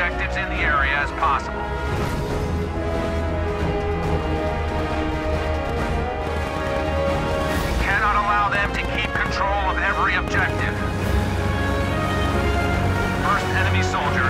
objectives in the area as possible. We cannot allow them to keep control of every objective. First enemy soldier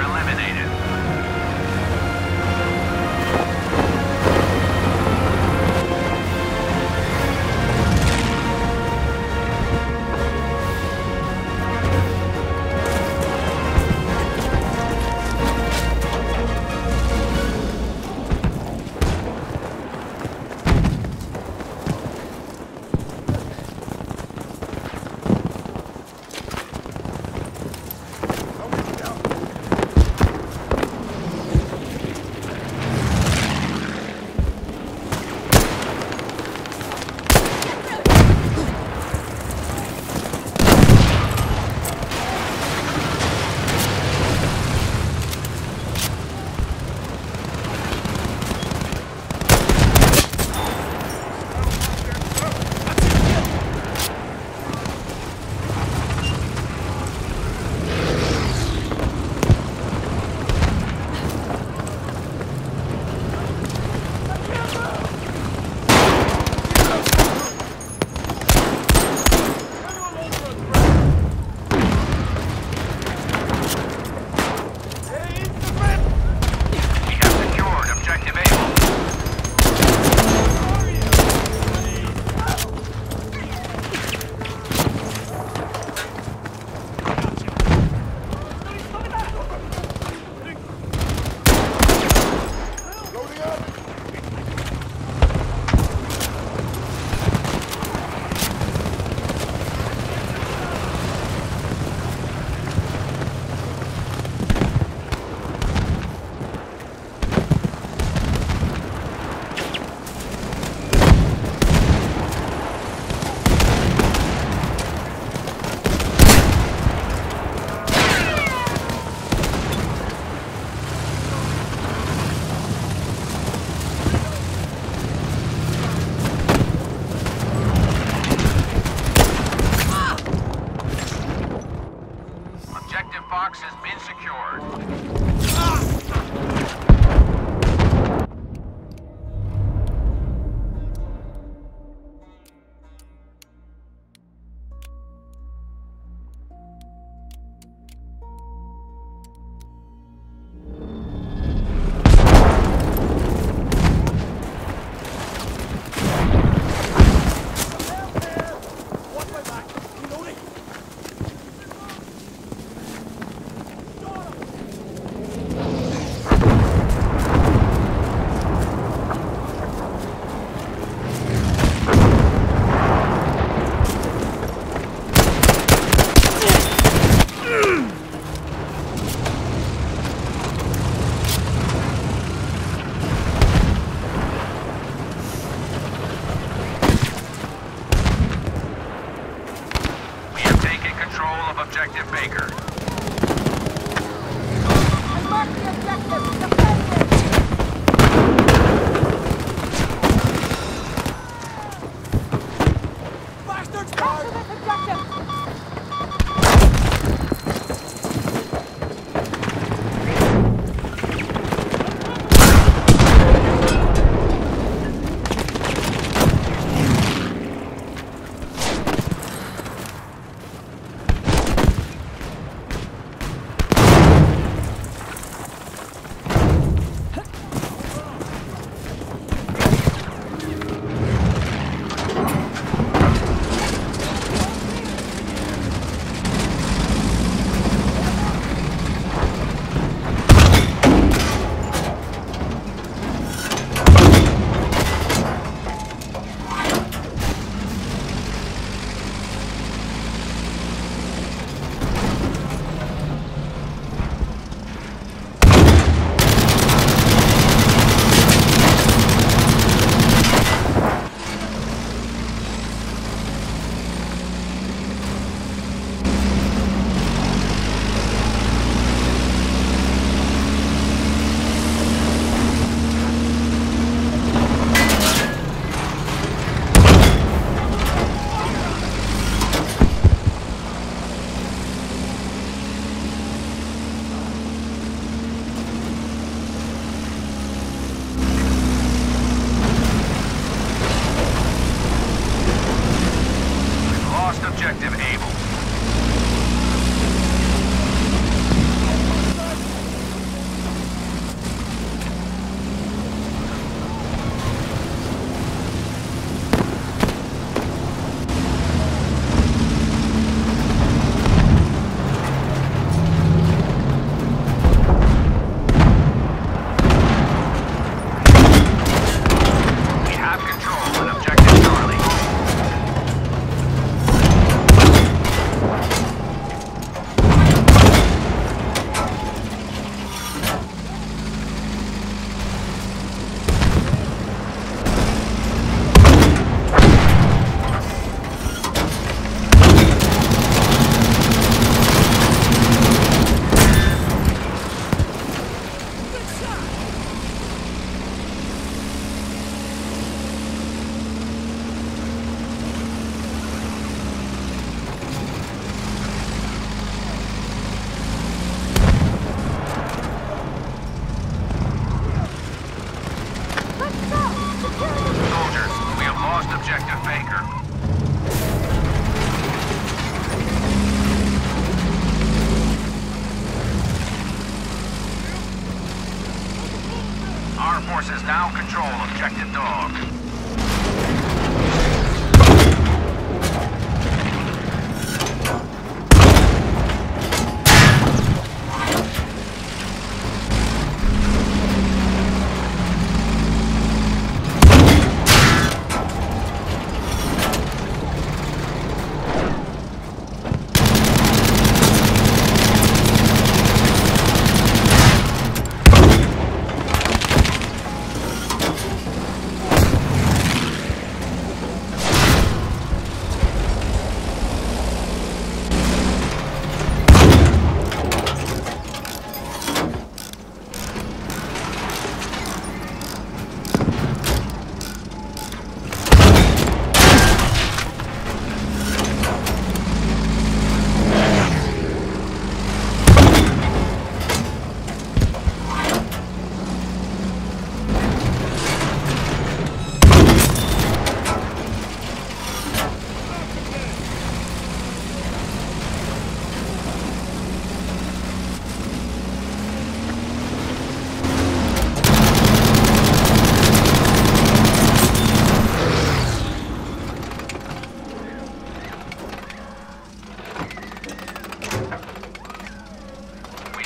forces now control objective dog.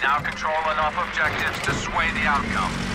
Now control enough objectives to sway the outcome.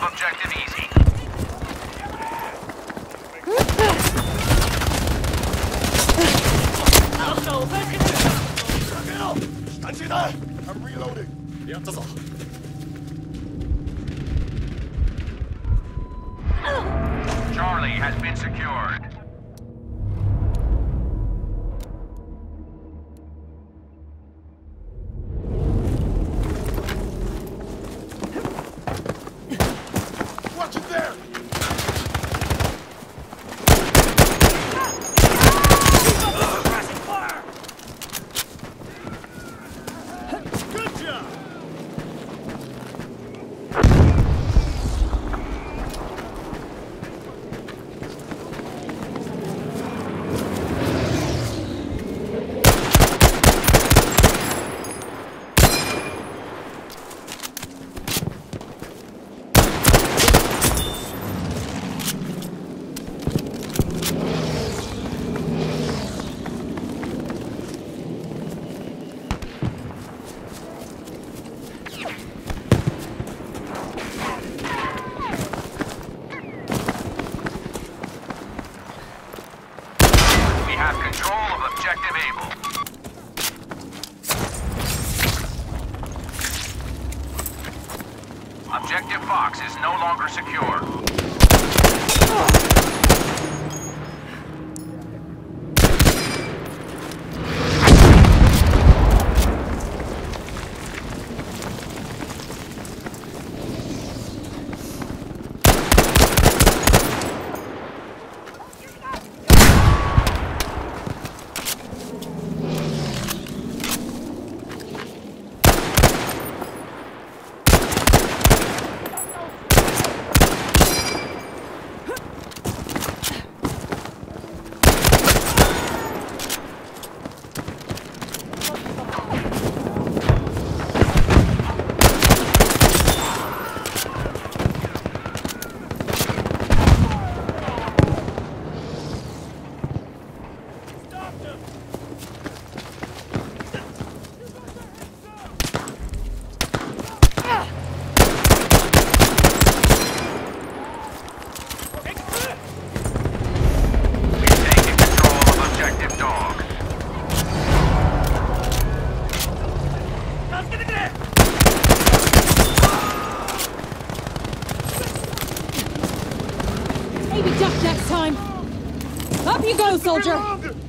Drop objective easy. I'm reloading. Yeah, that's all. Charlie has been secured. Have control of objective Able. Objective Fox is no longer secure. We've taken control of objective Dog. Maybe duck next time. Up you go, soldier.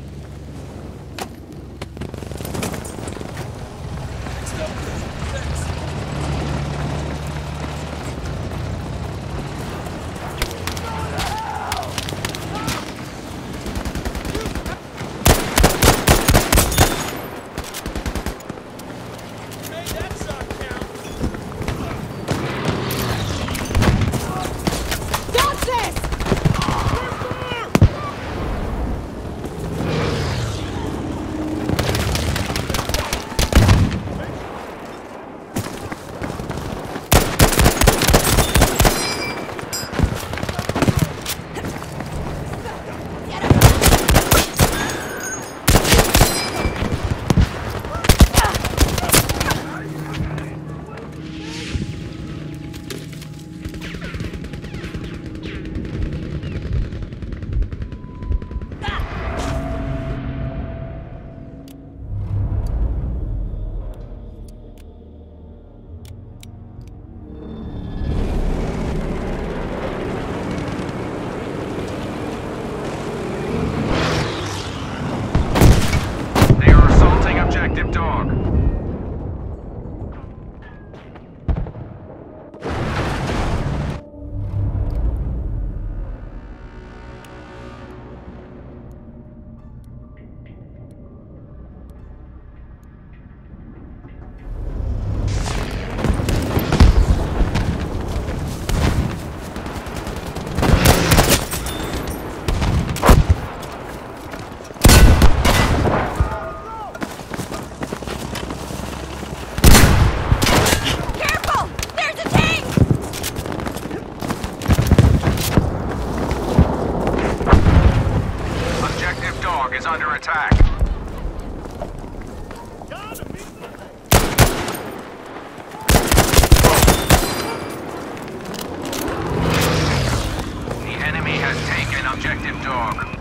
Objective dog.